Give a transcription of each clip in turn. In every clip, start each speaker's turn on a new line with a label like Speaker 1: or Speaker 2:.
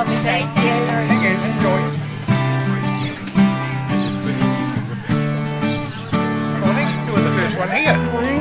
Speaker 1: Lovely day.
Speaker 2: Thank you. Enjoy. Morning. Doing the first one here.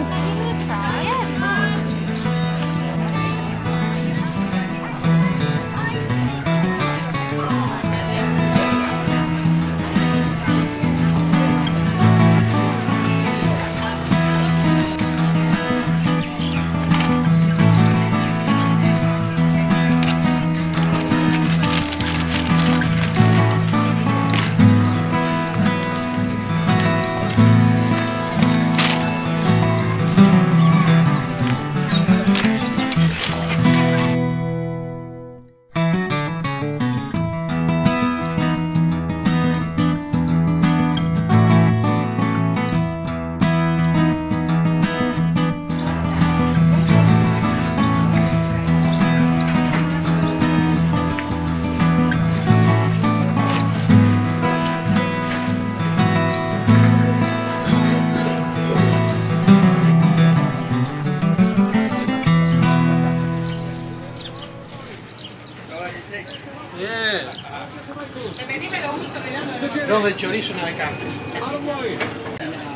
Speaker 3: Dove chorizo nelle carne.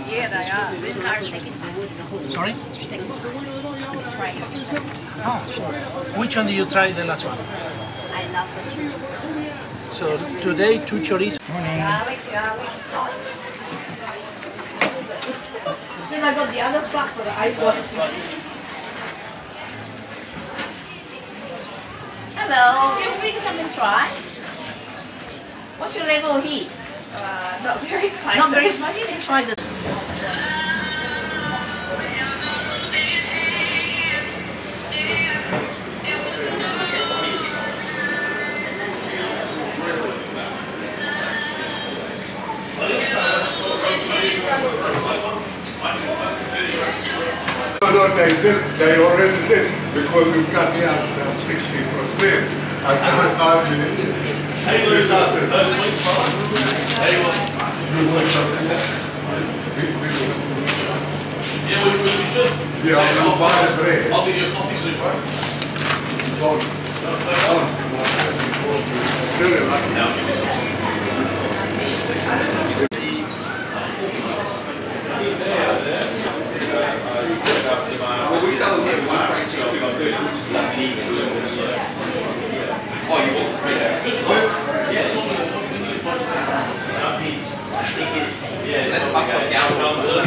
Speaker 1: Yeah, they are. They're second
Speaker 3: Sorry?
Speaker 1: Ah, tray.
Speaker 3: Oh, which one did you try the last one?
Speaker 1: I love it.
Speaker 3: So today two chorizo.
Speaker 1: Garlic, garlic. Then I got the other part for the iPhone. Hello, feel free to come and try. What's your level of heat?
Speaker 4: Uh, not very spicy.
Speaker 1: Not very spicy, then try the.
Speaker 5: No, no, they did, they already did, because we cut out sixty percent. I can't argue it.
Speaker 6: Hey, lose up those weeks, Hey, well, yeah, we, we, we should.
Speaker 5: Yeah, I'm gonna buy the bread.
Speaker 6: I'll give you a coffee soup,
Speaker 5: don't, very lucky.
Speaker 6: Now, give me some.
Speaker 7: Well, we sell them here one for eighteen, two for thirty, which is not cheap. Oh, you want three there? Yeah, that's up for a gallon. We always try it as a regular gallon. Try this, try that. Yes, it's just follow this penny ring. Thank you.
Speaker 1: Sorry.
Speaker 6: They, they didn't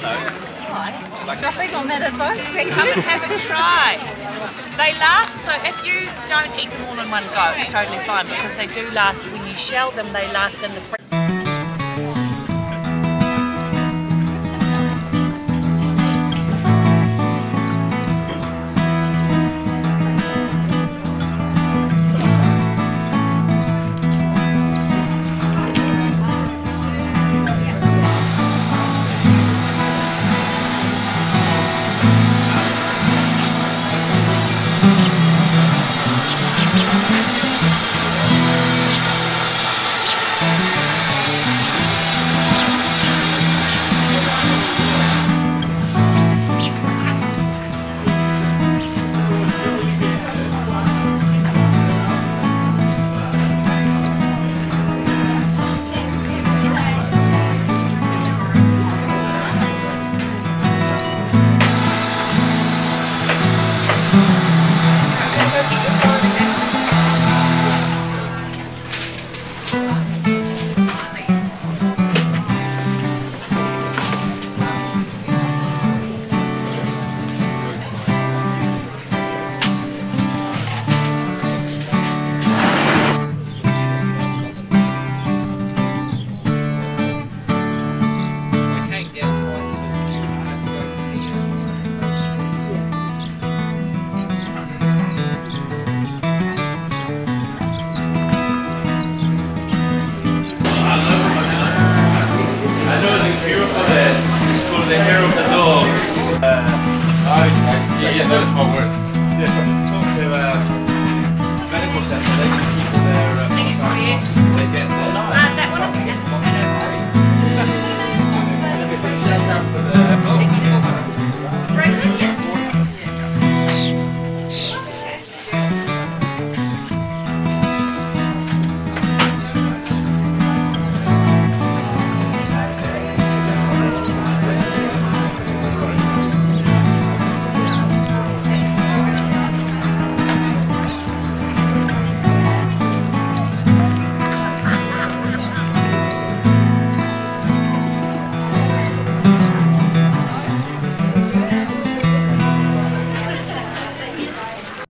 Speaker 6: the
Speaker 4: end.
Speaker 1: Dropping on that advice, thank
Speaker 4: Come and have a try. They last, so if you don't eat them all in one go, it's totally fine because they do last, when you shell them, they last in the fridge.